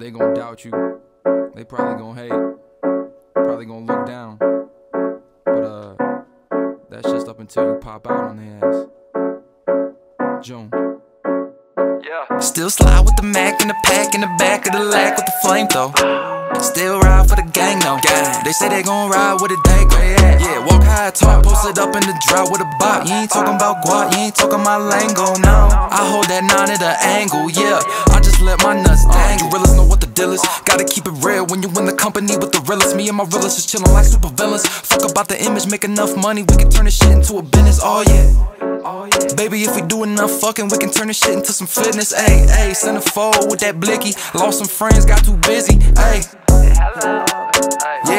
they gonna doubt you. They probably gonna hate. Probably gonna look down. But uh, that's just up until you pop out on their ass. June. Yeah. Still slide with the Mac in the pack in the back of the lack with the flame though. Still ride for the gang though. Gang. They say they gon' ride with a day yeah. yeah, walk high, talk, posted up in the drought with a bop. You ain't talking about guap, you ain't talking my lingo, no. I hold that nine at an angle, yeah. Let my nuts dangle. Gorillas know what the deal is. Gotta keep it real when you in the company with the realest. Me and my realest is chillin' like super villains. Fuck about the image, make enough money, we can turn this shit into a business, oh yeah. Baby, if we do enough fucking, we can turn this shit into some fitness. Ayy, ayy, centerfold with that blicky. Lost some friends, got too busy. Ayy.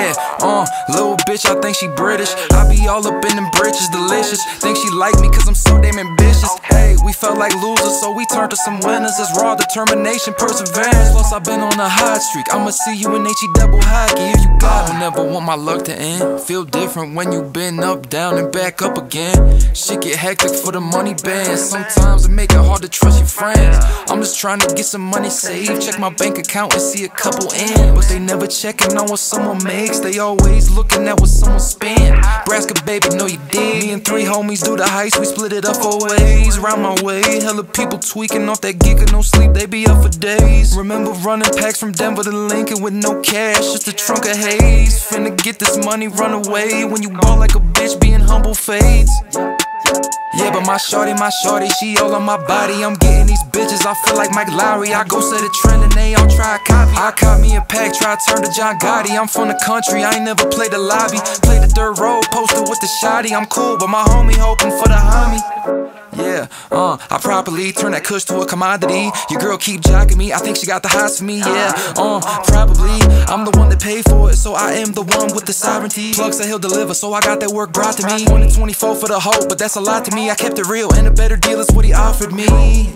Yeah, uh, little bitch, I think she British. I be all up in them britches, delicious. Think she like me cause I'm so damn ambitious. Hey, we felt like losers, so we turned to some winners. It's raw determination, perseverance. Plus, I've been on a hot streak. I'ma see you in HE double hockey you. Never want my luck to end. Feel different when you been up, down, and back up again. Shit get hectic for the money band. Sometimes it make it hard to trust your friends. I'm just trying to get some money saved. Check my bank account and see a couple in. But they never checking on what someone makes. They always looking at what someone spend. Braska, baby, know you did. And three homies do the heist. We split it up four ways. Round my way. Hella people tweaking off that geek and no sleep. They be up for days. Remember running packs from Denver to Lincoln with no cash. Just a trunk of haze. Finna get this money, run away. When you ball like a bitch, being humble fades. Yeah, but my shorty, my shorty, she all on my body. I'm getting these bitches, I feel like Mike Lowrey. I go set a trend and they all try to copy. I caught me a pack, try to turn to John Gotti. I'm from the country, I ain't never played the lobby. Play the dirt road, posted with the shotty. I'm cool, but my homie hoping for the homie. Yeah, uh, I properly turn that kush to a commodity. Your girl keep jocking me, I think she got the hots for me, yeah. Uh, probably, I'm the one that paid for it, so I am the one with the sovereignty. Plugs that he'll deliver, so I got that work brought to me. 2024 for the hope, but that's a lot to me. I kept it real, and a better deal is what he offered me.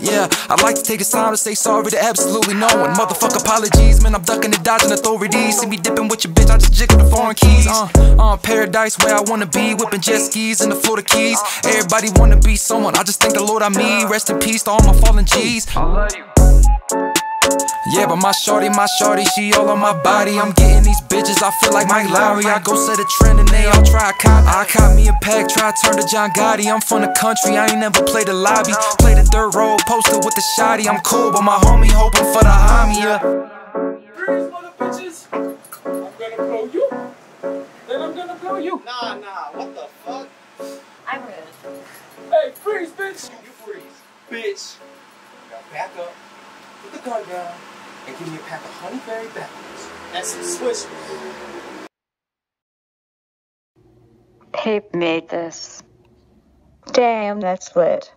Yeah, I'd like to take this time to say sorry to absolutely no one. Motherfuck apologies, man, I'm ducking and dodging authorities. See me dipping with your bitch, I just jiggle the foreign keys. Uh, uh, paradise where I wanna be, whipping jet skis in the Florida Keys. Everybody wanna be someone, I just thank the Lord I me. Rest in peace to all my fallen G's. I love you. Yeah, but my shorty, my shorty, she all on my body. I'm getting these bitches, I feel like Mike Lowrey. I go set a trend and they all try to copy. I caught me a pack, try to turn to John Gotti. I'm from the country, I ain't never played the lobby. Play the dirt road, posted with the shotty. I'm cool, but my homie hoping for the homie, yeah. Freeze, mother bitches. I'm gonna blow you. Then I'm gonna blow you. Nah, nah, what freeze, bitch. You freeze. Bitch. Now back up, put the gun down, and give me a pack of honeyberry Backwoods. That's some swishers. Pape made this. Damn, that's lit.